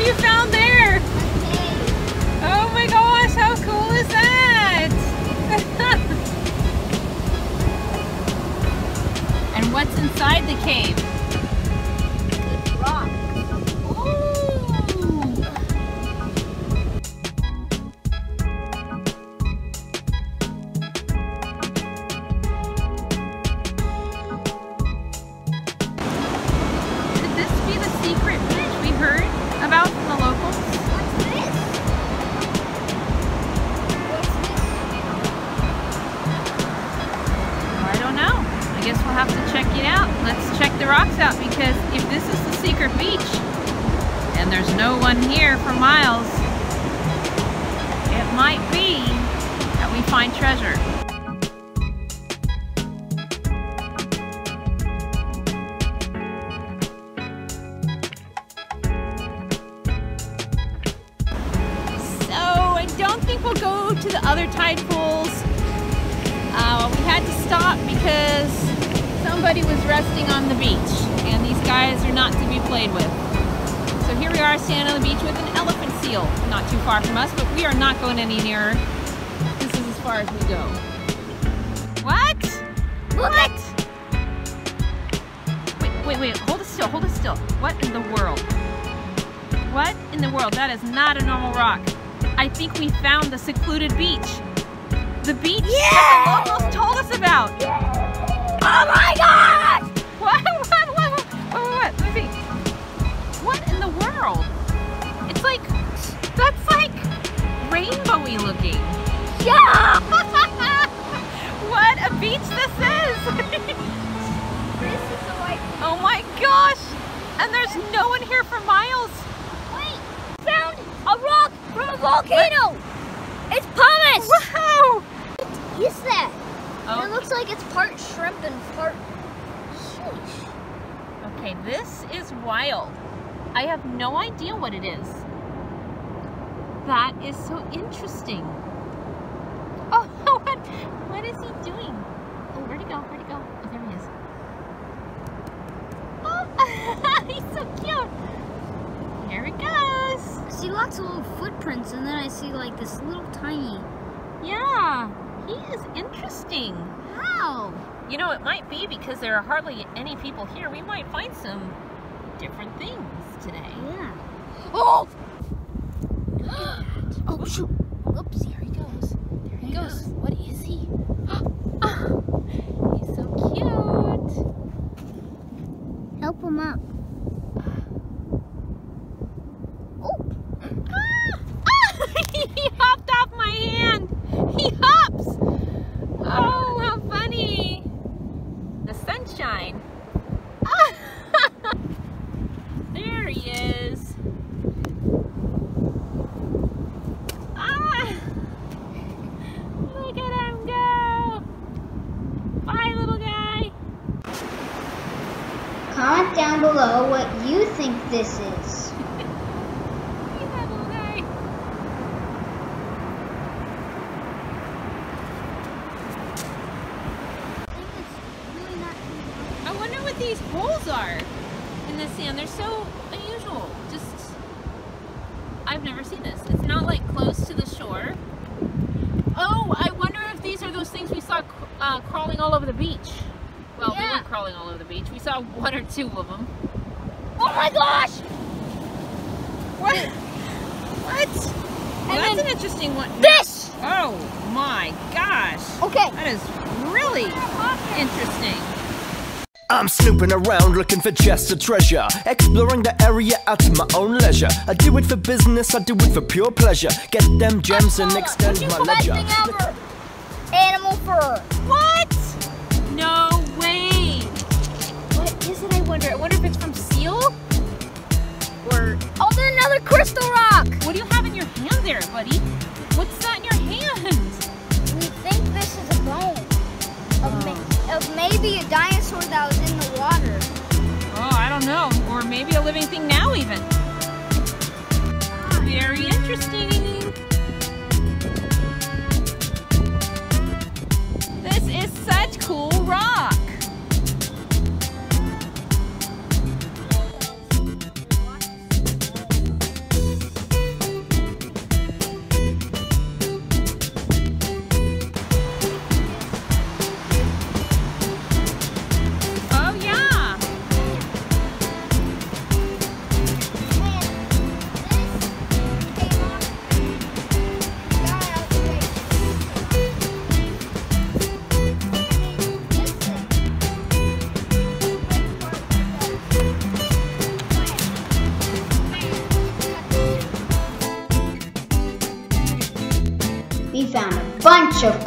you found there? Oh my gosh, how cool is that? and what's inside the cave? I guess we'll have to check it out. Let's check the rocks out because if this is the secret beach and there's no one here for miles, it might be that we find treasure. So I don't think we'll go to the other tide pools. Had to stop because somebody was resting on the beach and these guys are not to be played with. So here we are standing on the beach with an elephant seal, not too far from us, but we are not going any nearer. This is as far as we go. What? What? Wait, wait, wait, hold it still, hold it still. What in the world? What in the world? That is not a normal rock. I think we found the secluded beach. The beach that the locals told us about. Oh my god! What? What? What? What? What? what? Let me see. What in the world? It's like, that's like rainbowy looking. Yeah! what a beach this is. This is the white. oh my gosh. And there's no one here for miles. Wait! Found a rock from a volcano! It's pumice! Wow. What is that? Oh, It looks like it's part shrimp and part. Sheesh. Okay, this is wild. I have no idea what it is. That is so interesting. Oh, what, what is he doing? Oh, where'd he go? Where'd he go? Oh, there he is. Oh, he's so cute. Here he goes. I see lots of little footprints, and then I see like this little tiny. Yeah, he is interesting. Wow! You know, it might be because there are hardly any people here. We might find some different things today. Yeah. Oh! oh, oh shoot! Oops! Here he goes. There he goes. goes. What is he? Oh, he's so cute. Help him up. Oh! Ah! he hopped off my hand. He hops. Oh, how funny. The sunshine. Ah! there he is. Ah! Look at him go. Bye, little guy. Comment below what you think this is. I wonder what these holes are in the sand. They're so unusual. Just, I've never seen this. It's not like close to the shore. Oh, I wonder if these are those things we saw uh, crawling all over the beach. Well, they weren't crawling all over the beach. We saw one or two of them. Oh my gosh! What? What? Well, And that's an interesting one. This! Oh my gosh. Okay. That is really interesting. I'm snooping around looking for just a treasure. Exploring the area at my own leisure. I do it for business, I do it for pure pleasure. Get them gems and extend my ledger. Best thing ever! Animal fur. What? No wonder? I wonder if it's from seal? Or Oh, there's another crystal rock! what do you have in your hand there, buddy? What's that in your hand? We think this is a bone of, ma- of maybe a dinosaur that was in the water. Oh, I don't know. Or maybe a living thing now, even. Very interesting. This is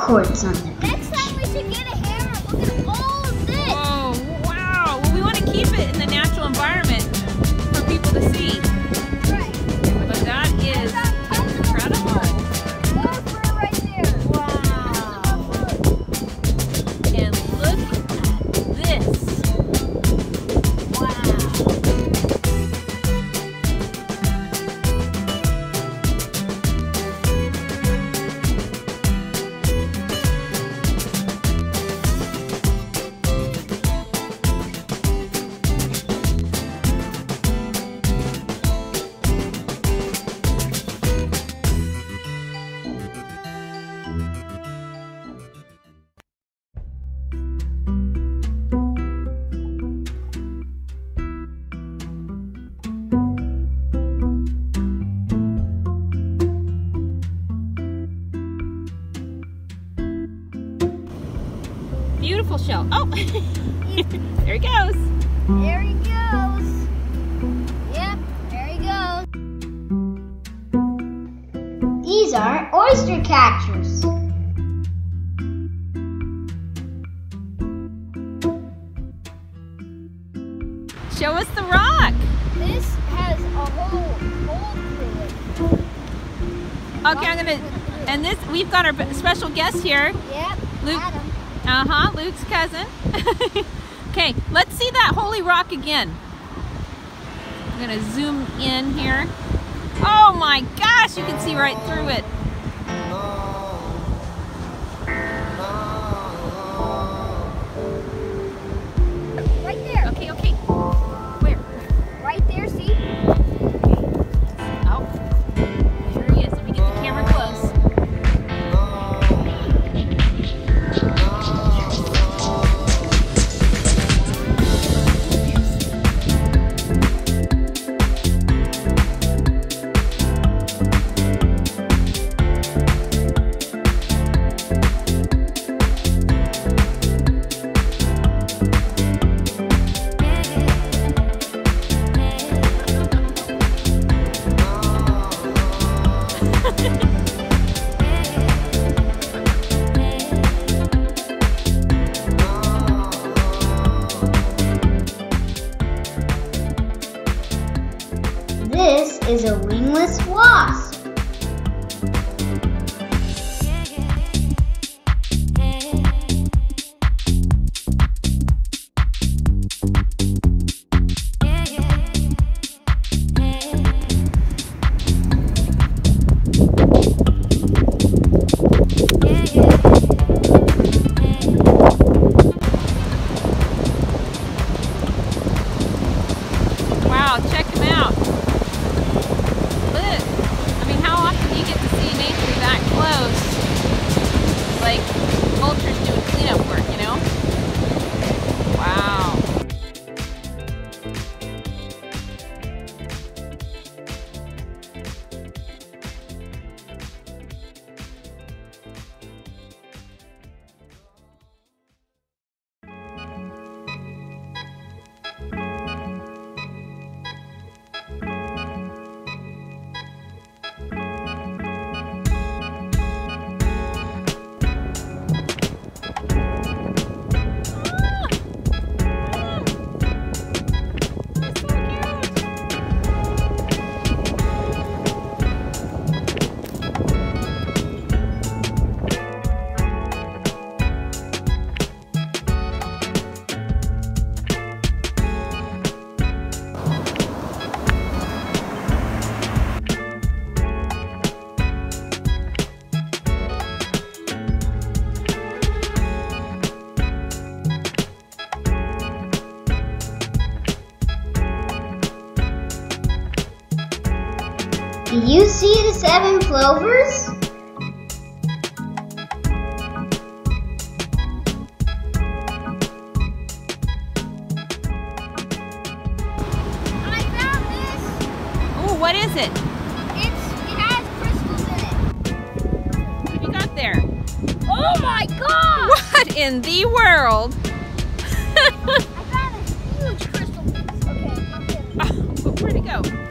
quartz on the Next Beautiful shell. Oh, there he goes. There he goes. Yep, there he goes. These are oyster catchers. Show us the rock. This has a whole hole through it. Okay, I'm gonna, and this, we've got our special guest here. Yep, Luke. Adam. Uh-huh, Luke's cousin. okay, let's see that holy rock again. I'm gonna zoom in here. Oh my gosh, you can see right through it. Do you see the seven plovers? I found this. Oh, what is it? It's, it has crystals in it. What have you got there? Oh my god! What in the world? I found a huge crystal piece. Okay, I'm kidding. Oh, where'd it go?